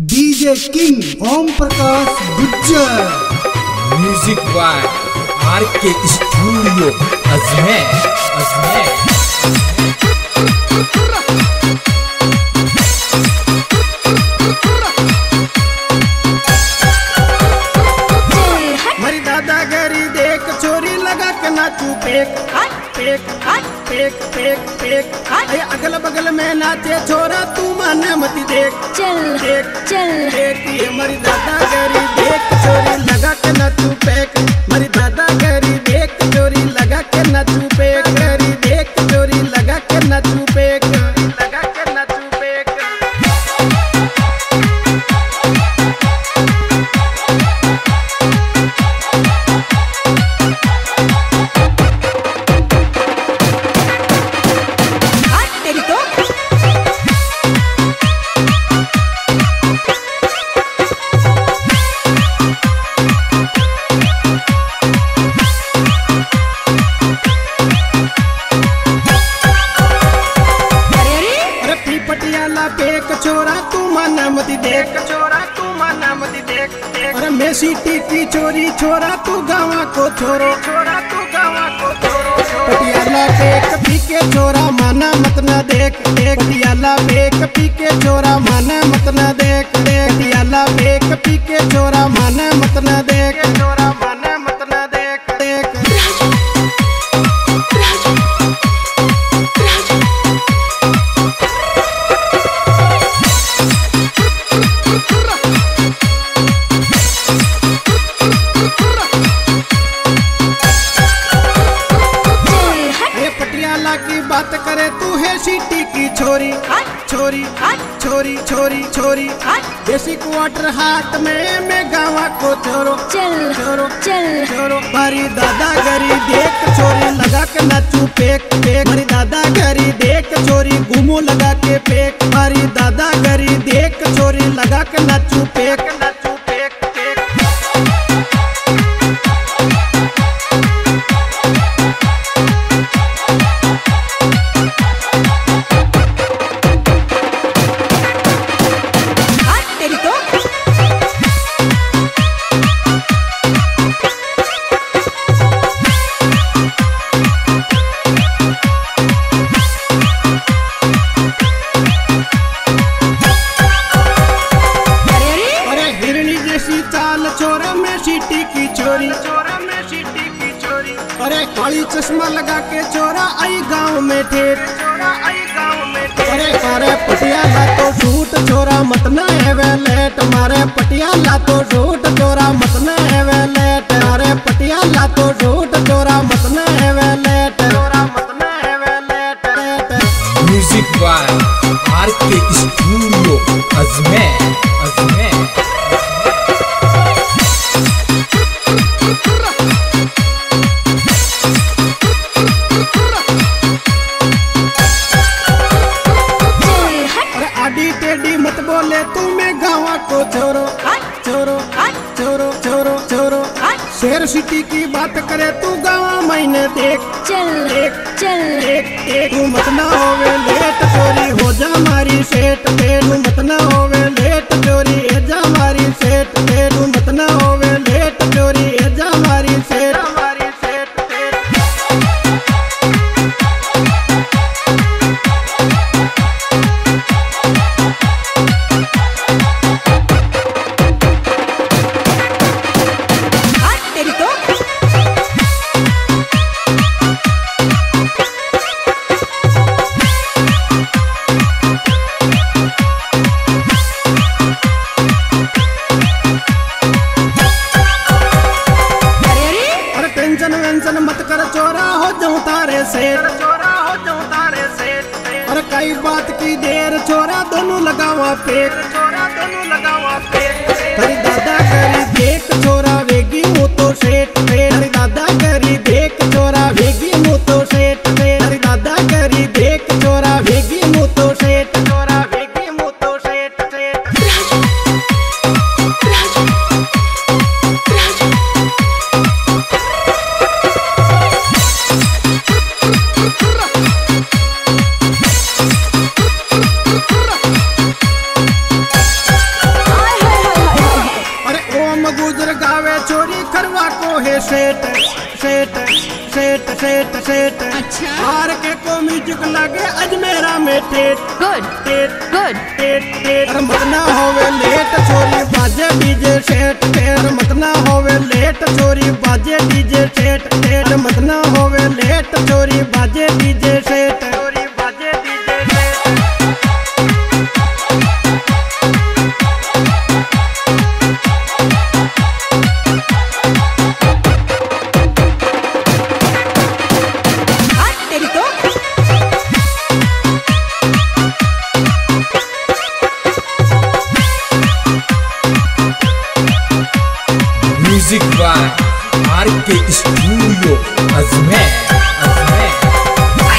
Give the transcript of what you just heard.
DJ king Om Prakash Gujjar. Music by R K studio Ajmer Ajmer नाचू पेक पेक पेक पेक पेक अरे अगल बगल में नाचे छोरा तू मन मती देख। चल देख चल। देख ये मरी दादागिरी देख। छोरी लगा के ना पेक मरी छोरा तू माना मती देख अरे मैं सीटी की चोरी छोरा तू गावा को छोरो छोरा तू गावा को छोरो पटियाला के छोरा माना मत ना देख देख। छोरी छोरी छोरी छोरी देसी क्वार्टर हाथ में मैं गावा को छोरो चल छोरो चल। छोरो मारी दादा गरी देख छोरी लगा के नचू पेक पेक। बारी दादा गरी देख छोरी घूमो लगा के पेक। मारी दादा गरी देख छोरी लगा के नाचू चश्मा लगा के चोरा आई गाँव में में अरे अरे पटियाला तो झूठ, चोरा मतना है वे लेट। मारे पटियाला तो झूठ, चोरा मत बोले तुम्हें गावा को छोरो छोरो छोरो छोरो छोरो शेर सिटी की बात करे तू गावा मैंने देख। चल देख चल। देख। तू मत ना होवे चोरा दोनों लगावा पेट। चोरा set set set set set. अच्छा। आर के को म्यूज़िक लगे अजमेरा में ठेठ गुड टेट गुड टेट टेट। मरना होवे लेट छोरी बाजे डीजे सेट टेट। मतना होवे लेट छोरी बाजे डीजे सेट टेट। मतना होवे लेट छोरी बाजे DJ set. Music by R K studio Ajmer